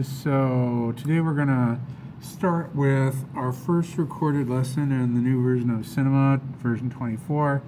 guys. So today we're gonna start with our first recorded lesson in the new version of Cinema, version 24.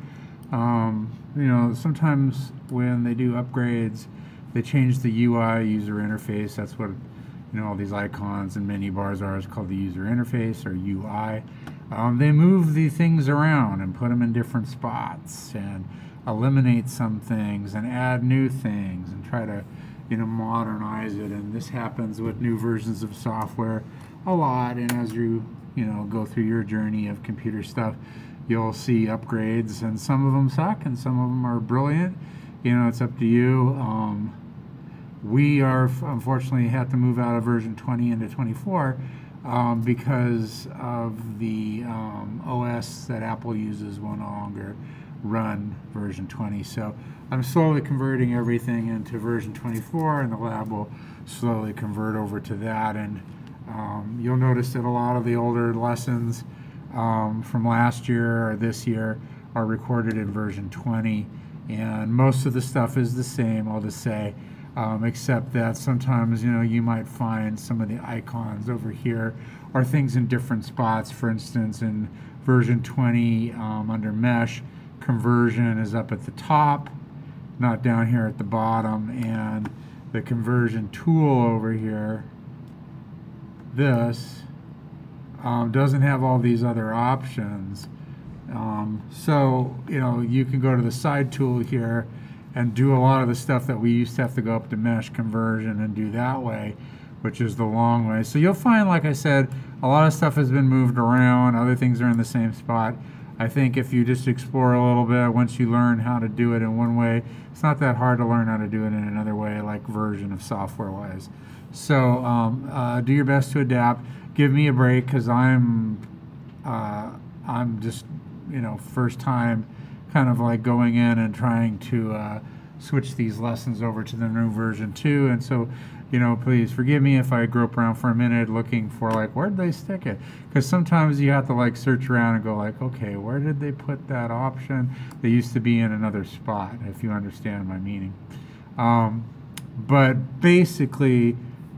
Um, you know, sometimes when they do upgrades, they change the UI user interface. That's what you know all these icons and menu bars are. It's called the user interface or UI. Um, they move the things around and put them in different spots and eliminate some things and add new things and try to you know modernize it. And this happens with new versions of software a lot. And as you you know go through your journey of computer stuff you'll see upgrades and some of them suck and some of them are brilliant. You know it's up to you. Um, we are unfortunately had to move out of version 20 into 24 um, because of the um, OS that Apple uses will no longer run version 20. So I'm slowly converting everything into version 24 and the lab will slowly convert over to that. And um, you'll notice that a lot of the older lessons um, from last year or this year are recorded in version 20. And most of the stuff is the same, I'll just say, um, except that sometimes, you know, you might find some of the icons over here are things in different spots. For instance, in version 20 um, under mesh, conversion is up at the top, not down here at the bottom, and the conversion tool over here, this, um, doesn't have all these other options. Um, so, you know, you can go to the side tool here and do a lot of the stuff that we used to have to go up to mesh conversion and do that way, which is the long way. So you'll find, like I said, a lot of stuff has been moved around, other things are in the same spot. I think if you just explore a little bit, once you learn how to do it in one way, it's not that hard to learn how to do it in another way, like version of software-wise. So um, uh, do your best to adapt. Give me a break because I'm, uh, I'm just, you know, first time kind of like going in and trying to uh, switch these lessons over to the new version too. And so you know, please forgive me if I grope around for a minute looking for like, where'd they stick it? Because sometimes you have to like search around and go like, okay, where did they put that option? They used to be in another spot, if you understand my meaning. Um, but basically,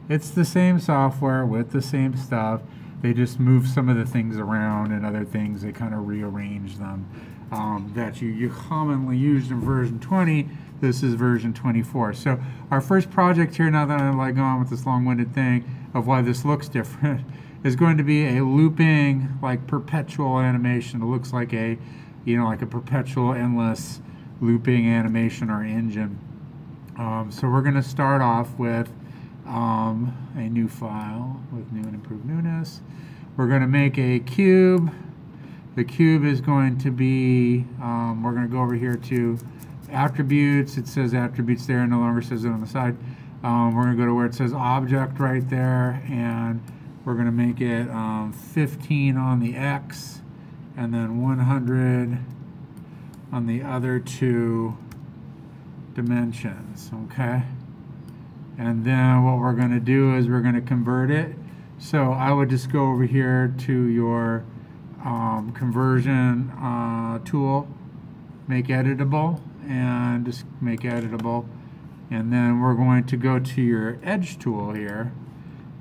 it's the same software with the same stuff. They just move some of the things around and other things, they kind of rearrange them um, that you, you commonly used in version 20 this is version 24. So our first project here, now that I'm like on with this long-winded thing of why this looks different, is going to be a looping, like perpetual animation. It looks like a, you know, like a perpetual, endless looping animation or engine. Um, so we're going to start off with um, a new file with new and improved newness. We're going to make a cube. The cube is going to be, um, we're going to go over here to attributes, it says attributes there, no longer says it on the side. Um, we're going to go to where it says object right there, and we're going to make it um, 15 on the X, and then 100 on the other two dimensions, okay? And then what we're going to do is we're going to convert it. So I would just go over here to your um, conversion uh, tool, make editable, and just make editable. And then we're going to go to your edge tool here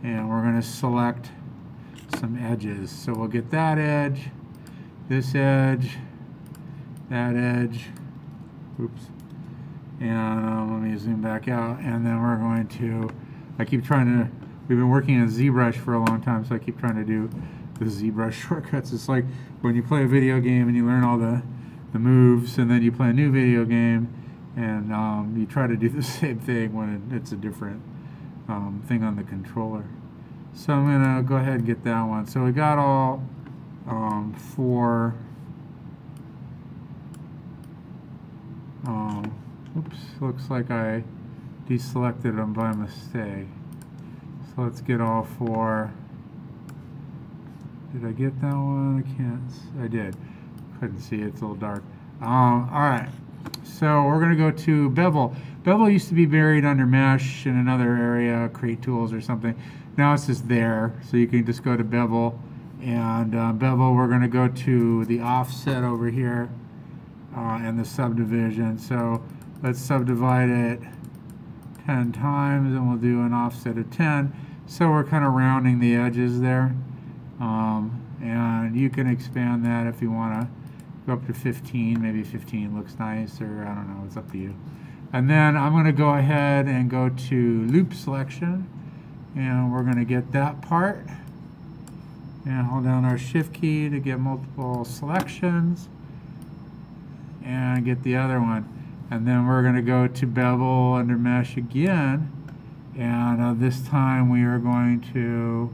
and we're going to select some edges. So we'll get that edge, this edge, that edge, oops, and um, let me zoom back out and then we're going to, I keep trying to, we've been working in ZBrush for a long time so I keep trying to do the ZBrush shortcuts. It's like when you play a video game and you learn all the the moves, and then you play a new video game, and um, you try to do the same thing when it's a different um, thing on the controller. So I'm going to go ahead and get that one. So we got all um, four. Um, oops, looks like I deselected them by mistake. So let's get all four. Did I get that one? I can't. I did couldn't see it, it's a little dark. Um, all right, so we're gonna go to Bevel. Bevel used to be buried under Mesh in another area, Create Tools or something. Now it's just there, so you can just go to Bevel. And uh, Bevel, we're gonna go to the offset over here uh, and the subdivision. So let's subdivide it 10 times and we'll do an offset of 10. So we're kind of rounding the edges there. Um, and you can expand that if you want to go up to 15. Maybe 15 looks nice, or I don't know, it's up to you. And then I'm going to go ahead and go to loop selection. And we're going to get that part. And hold down our shift key to get multiple selections. And get the other one. And then we're going to go to bevel under mesh again. And uh, this time we are going to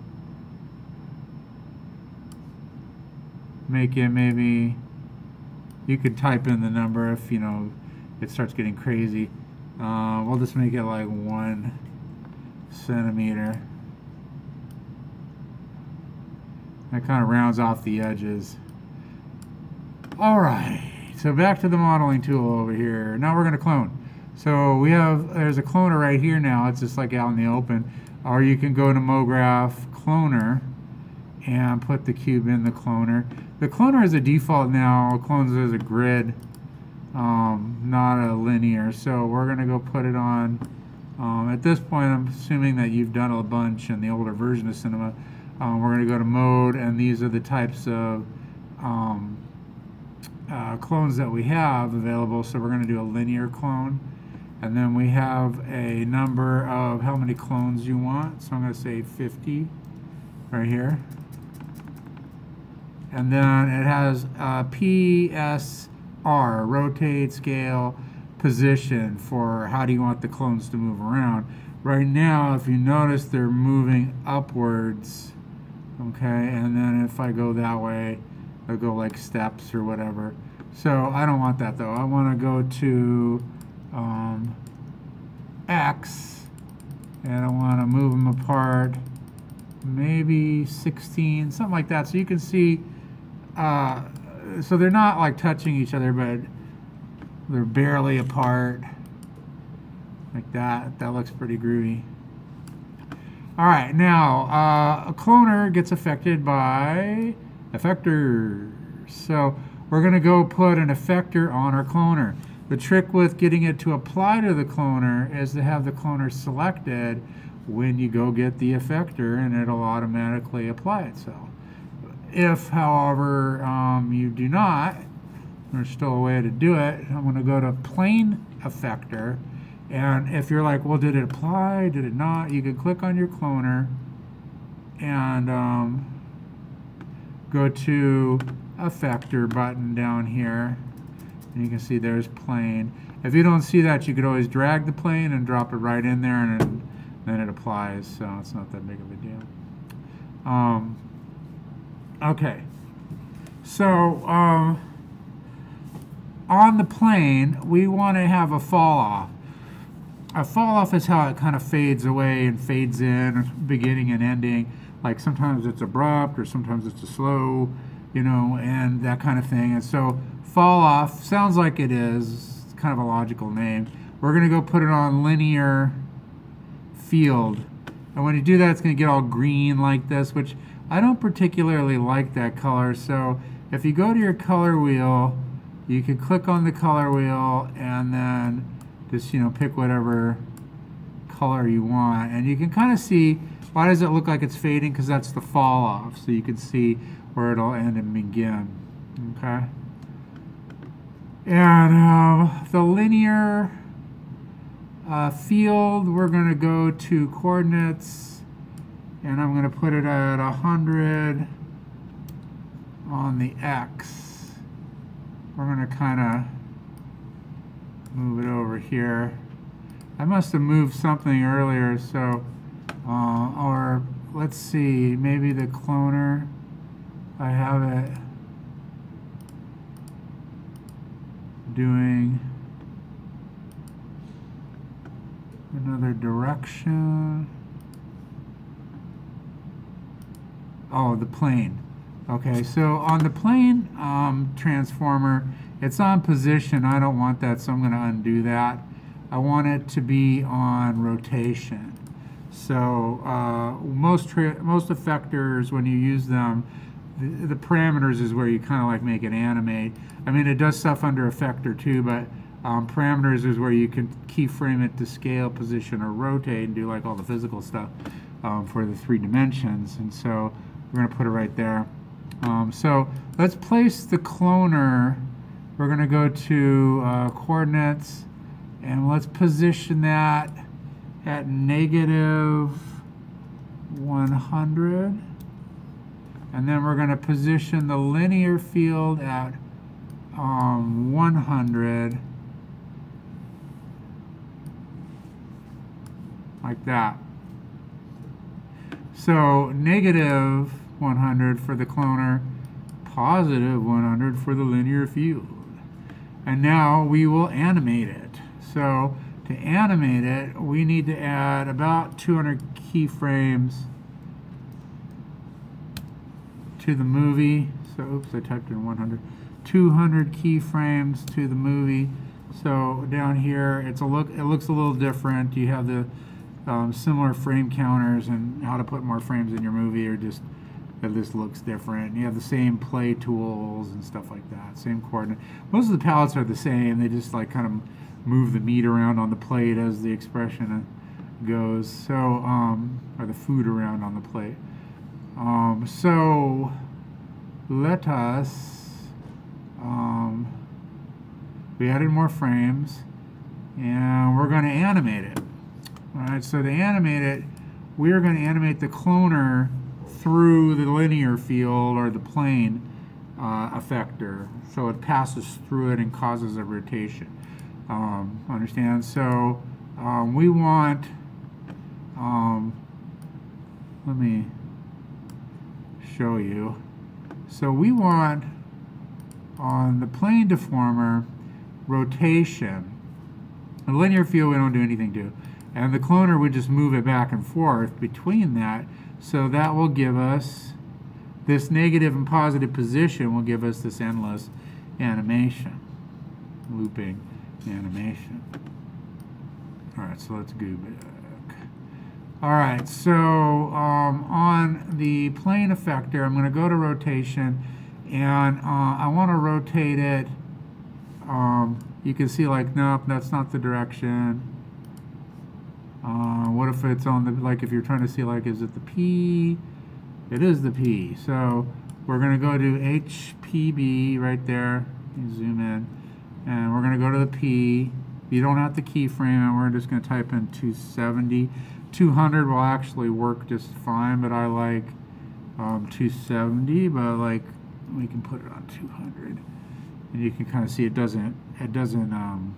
make it maybe, you could type in the number if, you know, it starts getting crazy. Uh, we'll just make it like one centimeter. That kind of rounds off the edges. All right, so back to the modeling tool over here. Now we're going to clone. So we have, there's a cloner right here now. It's just like out in the open. Or you can go to MoGraph Cloner and put the cube in the cloner. The cloner is a default now, clones as a grid, um, not a linear. So we're going to go put it on, um, at this point I'm assuming that you've done a bunch in the older version of Cinema. Um, we're going to go to mode and these are the types of um, uh, clones that we have available. So we're going to do a linear clone. And then we have a number of how many clones you want. So I'm going to say 50 right here. And then it has a PSR, rotate, scale, position for how do you want the clones to move around. Right now, if you notice, they're moving upwards. Okay, and then if I go that way, they'll go like steps or whatever. So I don't want that though. I want to go to um, X and I want to move them apart maybe 16 something like that so you can see uh, so they're not like touching each other but they're barely apart. Like that. That looks pretty groovy. All right now uh, a cloner gets affected by effectors. So we're going to go put an effector on our cloner. The trick with getting it to apply to the cloner is to have the cloner selected when you go get the effector and it'll automatically apply itself. If, however, um, you do not, there's still a way to do it. I'm going to go to plane effector and if you're like, well, did it apply? Did it not? You can click on your cloner and um, go to effector button down here and you can see there's plane. If you don't see that, you could always drag the plane and drop it right in there, and then it applies, so it's not that big of a deal. Um, okay, so um, on the plane, we want to have a fall off. A fall off is how it kind of fades away and fades in, beginning and ending. Like sometimes it's abrupt or sometimes it's a slow, you know, and that kind of thing. And so fall off sounds like it is it's kind of a logical name we're going to go put it on linear field and when you do that it's going to get all green like this which I don't particularly like that color so if you go to your color wheel you can click on the color wheel and then just you know pick whatever color you want. And you can kind of see why does it look like it's fading? Because that's the fall off so you can see where it'll end and begin okay? And um, the linear uh, field, we're going to go to coordinates, and I'm going to put it at 100 on the x. We're going to kind of move it over here. I must have moved something earlier, so, uh, or let's see, maybe the cloner, I have it doing another direction. Oh, the plane. Okay, so on the plane um, transformer, it's on position. I don't want that, so I'm going to undo that. I want it to be on rotation. So uh, most most effectors, when you use them, the, the parameters is where you kind of like make it animate. I mean, it does stuff under effector too, but um, parameters is where you can keyframe it to scale, position, or rotate and do like all the physical stuff. um, for the three dimensions. And so we're going to put it right there. Um, so let's place the cloner. We're going to go to uh, coordinates and let's position that at negative 100. And then we're going to position the linear field at um, 100. Like that. So negative 100 for the cloner, positive 100 for the linear field. And now we will animate it. So to animate it, we need to add about 200 keyframes to the movie. So, oops, I typed in 100. 200 keyframes to the movie. So down here, it's a look. It looks a little different. You have the um, similar frame counters and how to put more frames in your movie, or just that this looks different. You have the same play tools and stuff like that. Same coordinate. Most of the palettes are the same. They just like kind of move the meat around on the plate as the expression goes. So, um, or the food around on the plate. Um, so let us, um, we added more frames and we're going to animate it. All right, so to animate it, we are going to animate the cloner through the linear field or the plane uh, effector. So it passes through it and causes a rotation. Um, understand? So um, we want, um, let me show you. So we want on the plane deformer rotation. The linear field we don't do anything to. And the cloner would just move it back and forth between that. So that will give us this negative and positive position will give us this endless animation, looping animation. All right, so let's go back. All right, so um, on the plane effector, I'm going to go to rotation, and uh, I want to rotate it. Um, you can see like, nope, that's not the direction. Uh, what if it's on the, like if you're trying to see like, is it the P? It is the P. So we're going to go to HPB right there. Zoom in. And we're going to go to the P. You don't have the keyframe and We're just going to type in 270. 200 will actually work just fine, but I like um, 270, but like we can put it on 200. And you can kind of see it doesn't, it doesn't um,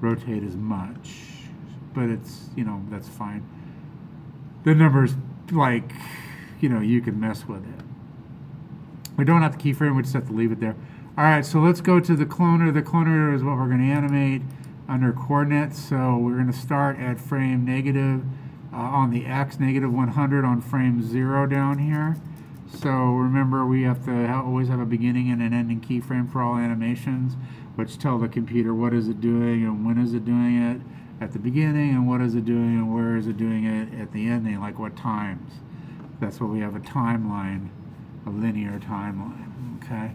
rotate as much, but it's, you know, that's fine. The numbers, like, you know, you can mess with it. We don't have the keyframe, we just have to leave it there. All right, so let's go to the cloner. The cloner is what we're going to animate under coordinates. So we're going to start at frame negative uh, on the x, negative 100 on frame 0 down here. So remember, we have to always have a beginning and an ending keyframe for all animations, which tell the computer what is it doing and when is it doing it at the beginning and what is it doing and where is it doing it at the ending, like what times. That's what we have a timeline, a linear timeline, okay?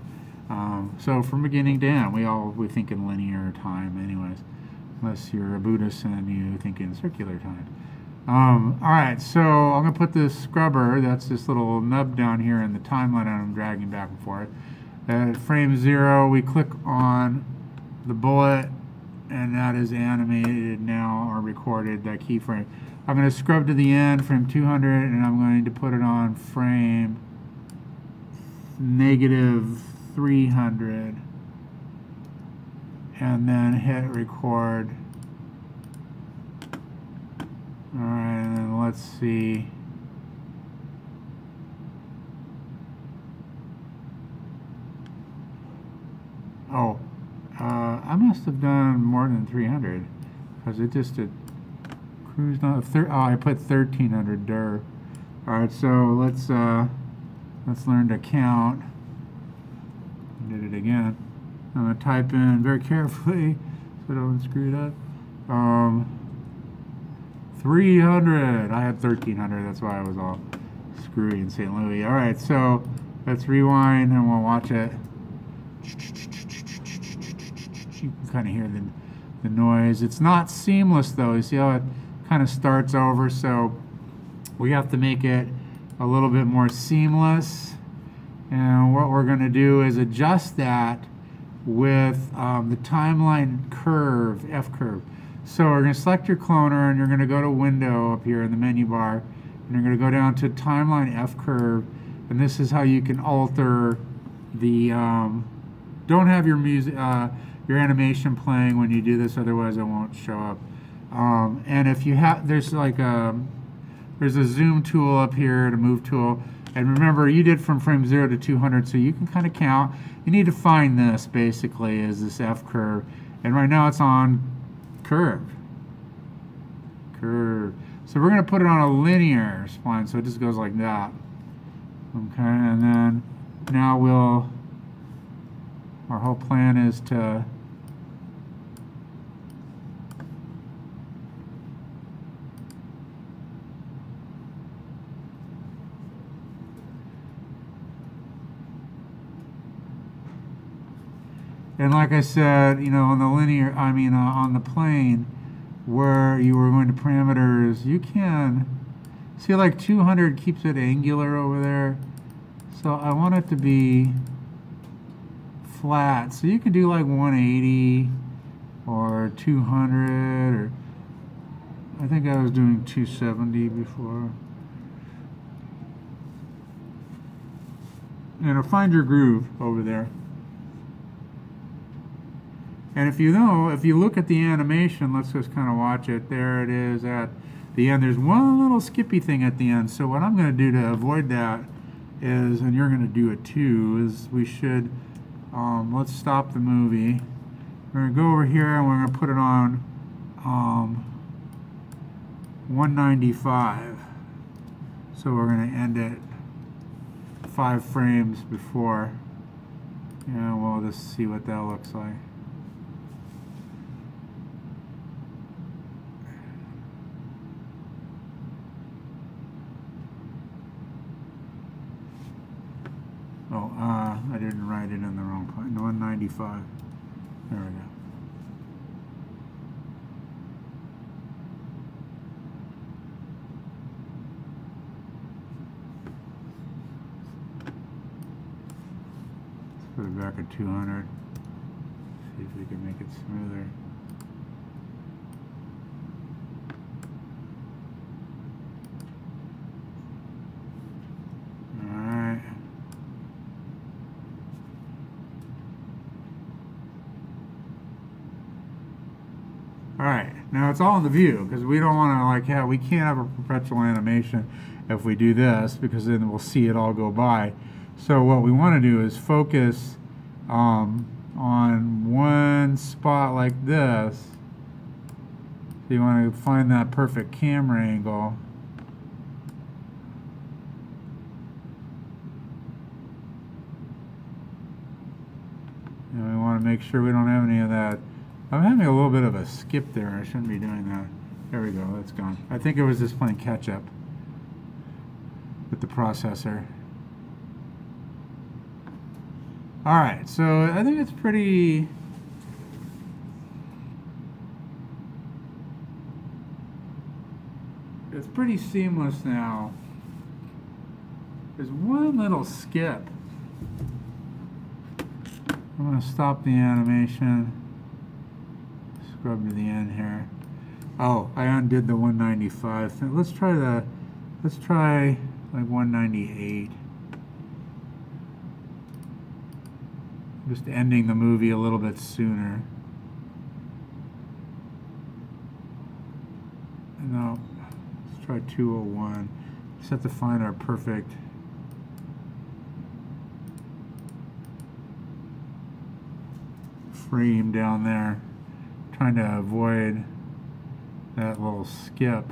Um, so from beginning to end, we all we think in linear time anyways, unless you're a Buddhist and you think in circular time. Um, all right, so I'm going to put this scrubber, that's this little nub down here in the timeline and I'm dragging back and forth. At frame zero, we click on the bullet, and that is animated now or recorded, that keyframe. I'm going to scrub to the end, frame 200, and I'm going to put it on frame negative 300, and then hit record. All right, and then let's see. Oh, I must have done more than 300 because it just did cruise on. Oh, I put 1300 dir. All right, so let's uh, let's learn to count. Did it again. I'm gonna type in very carefully so I don't screw it up. Um, 300. I had 1300. That's why I was all screwy in St. Louis. All right, so let's rewind and we'll watch it. You can kind of hear the, the noise. It's not seamless though. You see how it kind of starts over? So we have to make it a little bit more seamless. And what we're going to do is adjust that with um, the timeline curve, F curve. So we're going to select your cloner and you're going to go to window up here in the menu bar and you're going to go down to timeline F curve and this is how you can alter the um, don't have your music uh, your animation playing when you do this otherwise it won't show up. Um, and if you have there's like a there's a zoom tool up here and a move tool. And remember you did from frame 0 to 200 so you can kind of count. You need to find this basically is this F curve. And right now it's on curve. Curve. So we're going to put it on a linear spline so it just goes like that. Okay and then now we'll our whole plan is to And like I said, you know, on the linear, I mean, uh, on the plane, where you were going to parameters, you can see like 200 keeps it angular over there. So I want it to be flat. So you could do like 180 or 200 or I think I was doing 270 before. You know, find your groove over there. And if you know, if you look at the animation, let's just kind of watch it. There it is at the end. There's one little skippy thing at the end. So what I'm going to do to avoid that is, and you're going to do it too, is we should, um, let's stop the movie. We're going to go over here and we're going to put it on um, 195. So we're going to end it five frames before. Yeah, we'll just see what that looks like. Oh, uh, I didn't write it in the wrong place. 195. There we go. Let's put it back at 200. See if we can make it smoother. All right, now it's all in the view because we don't want to like have, we can't have a perpetual animation if we do this because then we'll see it all go by. So what we want to do is focus um, on one spot like this. So you want to find that perfect camera angle. And we want to make sure we don't have any of that I'm having a little bit of a skip there. I shouldn't be doing that. There we go. That's gone. I think it was just playing catch up with the processor. All right, so I think it's pretty. It's pretty seamless now. There's one little skip. I'm going to stop the animation scrub to the end here. Oh, I undid the 195. Let's try the, let's try like 198. Just ending the movie a little bit sooner. No, let's try 201. Just have to find our perfect frame down there trying to avoid that little skip.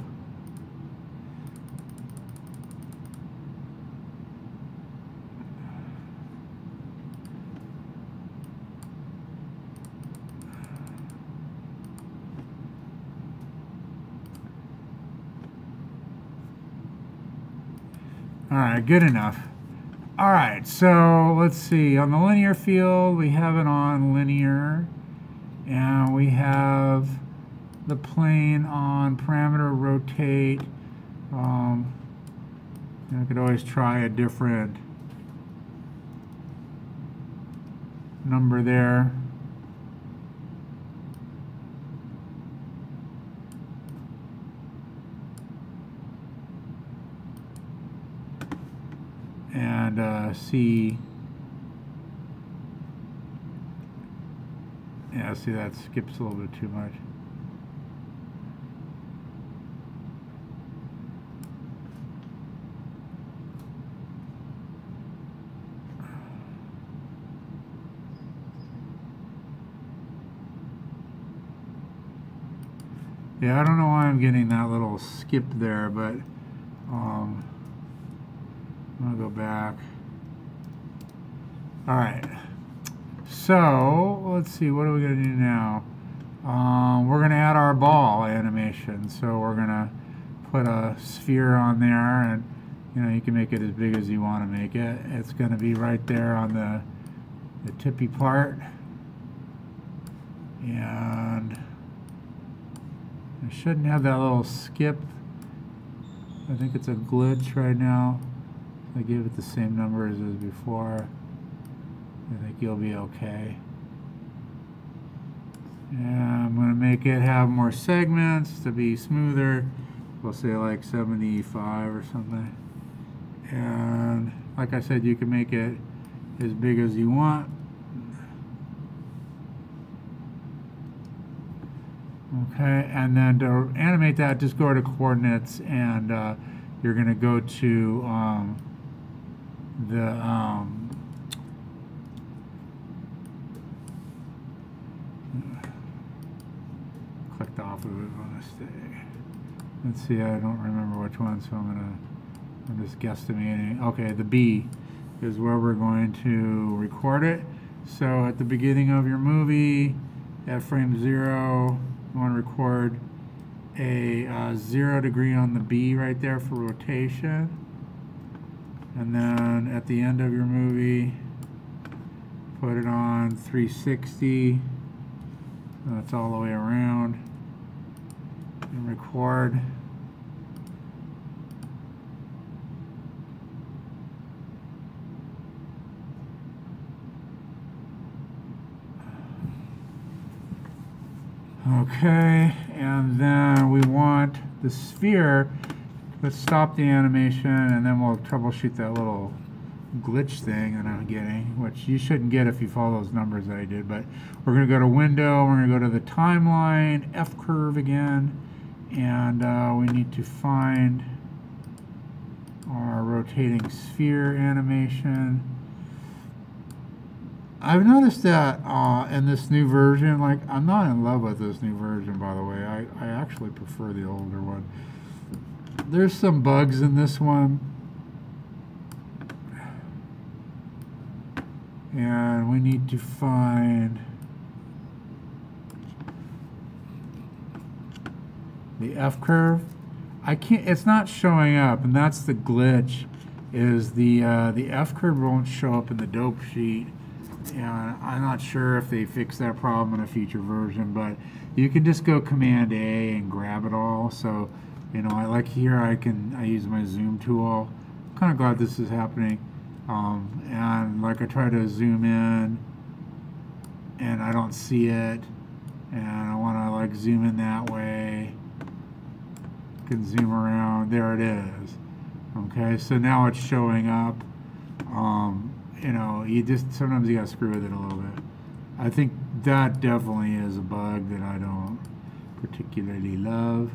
All right, good enough. All right, so let's see. On the linear field, we have it on linear and we have the plane on parameter rotate um, I could always try a different number there. And uh, see, yeah, see that skips a little bit too much. Yeah, I don't know why I'm getting that little skip there, but um, I'm going to go back. All right. So, let's see, what are we going to do now? Um, we're going to add our ball animation. So we're going to put a sphere on there and you know, you can make it as big as you want to make it. It's going to be right there on the, the tippy part. And I shouldn't have that little skip. I think it's a glitch right now. I gave it the same numbers as before. I think you'll be okay. And I'm going to make it have more segments to be smoother. We'll say like 75 or something. And like I said, you can make it as big as you want. Okay, and then to animate that, just go to coordinates and uh, you're going to go to um, the um, of it on. Let's see, I don't remember which one, so I'm to, I'm just guesstimating. Okay, the B is where we're going to record it. So at the beginning of your movie, at frame zero, you want to record a uh, zero degree on the B right there for rotation. And then at the end of your movie, put it on 360. That's all the way around. And record. Okay, and then we want the sphere. Let's stop the animation and then we'll troubleshoot that little glitch thing that I'm getting, which you shouldn't get if you follow those numbers that I did. But we're going to go to Window, we're going to go to the timeline, F curve again, and uh, we need to find our rotating sphere animation. I've noticed that uh, in this new version, like I'm not in love with this new version, by the way. I, I actually prefer the older one. There's some bugs in this one. And we need to find the F curve. I can't, it's not showing up, and that's the glitch, is the, uh, the F curve won't show up in the dope sheet and I'm not sure if they fix that problem in a future version, but you can just go Command A and grab it all. So, you know, I like here I can I use my zoom tool. I'm kind of glad this is happening. Um, and like I try to zoom in, and I don't see it, and I want to like zoom in that way. Can zoom around. There it is. Okay, so now it's showing up. Um, you know, you just sometimes you gotta screw with it a little bit. I think that definitely is a bug that I don't particularly love.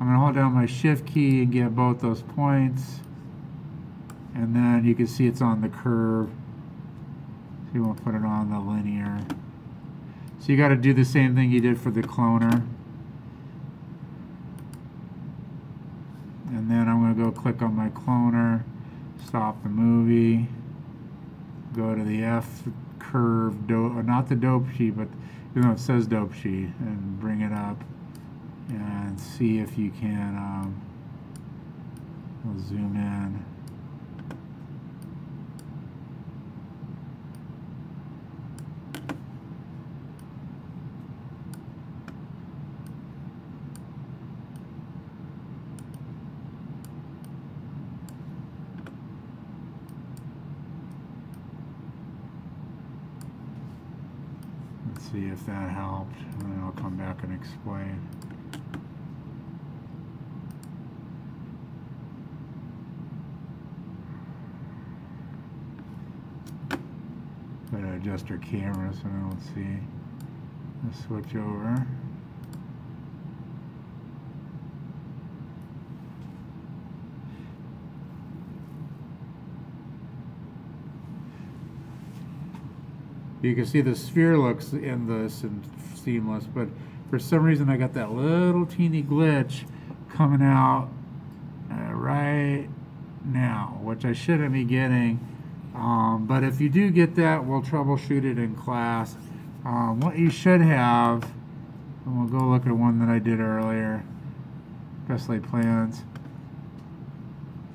I'm gonna hold down my shift key and get both those points. And then you can see it's on the curve. So you want to put it on the linear. So you got to do the same thing you did for the cloner. And then I'm going to go click on my cloner stop the movie, go to the F curve, dope, not the dope sheet, but you know it says dope sheet, and bring it up and see if you can um, zoom in. See if that helped, and then I'll come back and explain. Gotta adjust uh, our camera so I don't see. Let's switch over. You can see the sphere looks endless and seamless, but for some reason I got that little teeny glitch coming out uh, right now, which I shouldn't be getting. Um, but if you do get that, we'll troubleshoot it in class. Um, what you should have, and we'll go look at one that I did earlier, best laid plans,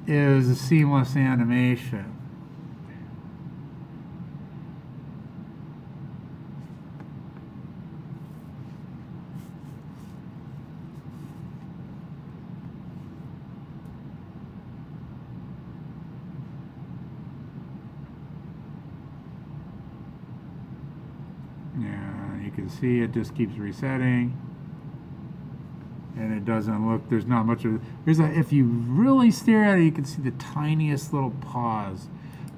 is a seamless animation. Yeah, you can see it just keeps resetting. And it doesn't look, there's not much of, there's a, if you really stare at it, you can see the tiniest little pause,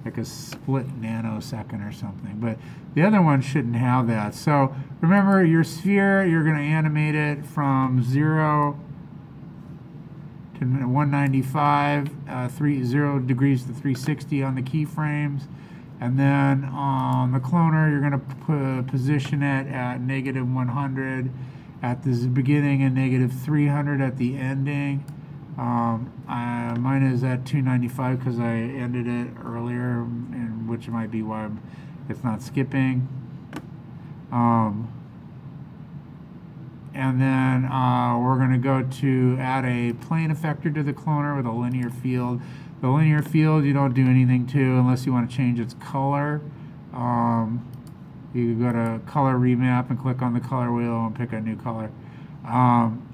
like a split nanosecond or something. But the other one shouldn't have that. So remember your sphere, you're gonna animate it from zero to 195, uh, three, zero degrees to 360 on the keyframes. And then on the cloner, you're going to position it at negative 100 at the beginning and negative 300 at the ending. Um, I, mine is at 295 because I ended it earlier, and which might be why it's not skipping. Um, and then uh, we're going to go to add a plane effector to the cloner with a linear field. The linear field you don't do anything to unless you want to change its color. Um, you go to color remap and click on the color wheel and pick a new color. Um,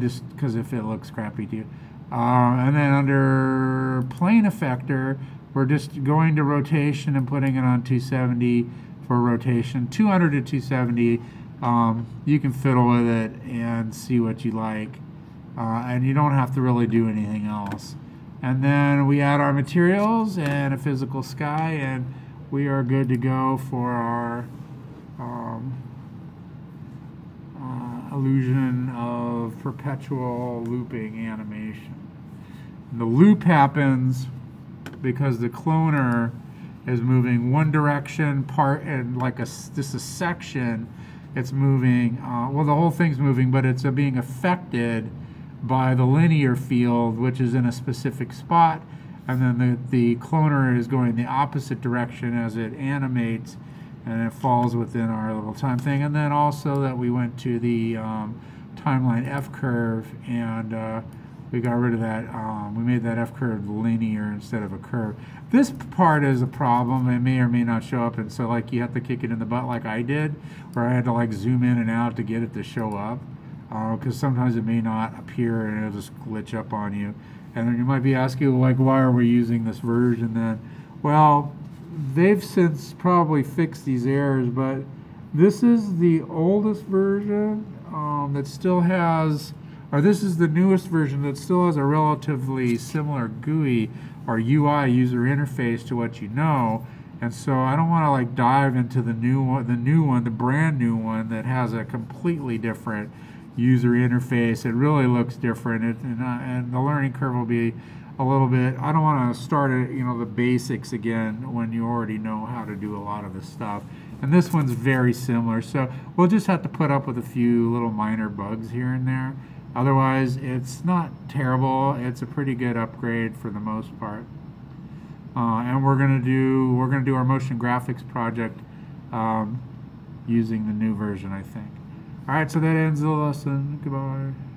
just because if it looks crappy to you. Uh, and then under plane effector, we're just going to rotation and putting it on 270 for rotation. 200 to 270, um, you can fiddle with it and see what you like. Uh, and you don't have to really do anything else. And then we add our materials and a physical sky, and we are good to go for our um, uh, illusion of perpetual looping animation. And the loop happens because the cloner is moving one direction part and like a just a section it's moving uh, well the whole thing's moving but it's uh, being affected by the linear field, which is in a specific spot, and then the, the cloner is going the opposite direction as it animates, and it falls within our little time thing. And then also that we went to the um, timeline F curve, and uh, we got rid of that. Um, we made that F curve linear instead of a curve. This part is a problem. It may or may not show up, and so like you have to kick it in the butt like I did, where I had to like zoom in and out to get it to show up because uh, sometimes it may not appear and it'll just glitch up on you. And then you might be asking, like, why are we using this version then? Well, they've since probably fixed these errors, but this is the oldest version um, that still has, or this is the newest version that still has a relatively similar GUI or UI user interface to what you know. And so I don't want to like dive into the new one, the new one, the brand new one that has a completely different user interface. It really looks different, it, and, uh, and the learning curve will be a little bit. I don't want to start at you know the basics again when you already know how to do a lot of the stuff. And this one's very similar, so we'll just have to put up with a few little minor bugs here and there. Otherwise, it's not terrible. It's a pretty good upgrade for the most part. Uh, and we're gonna do we're gonna do our motion graphics project um, using the new version, I think. Alright, so that ends the lesson. Goodbye.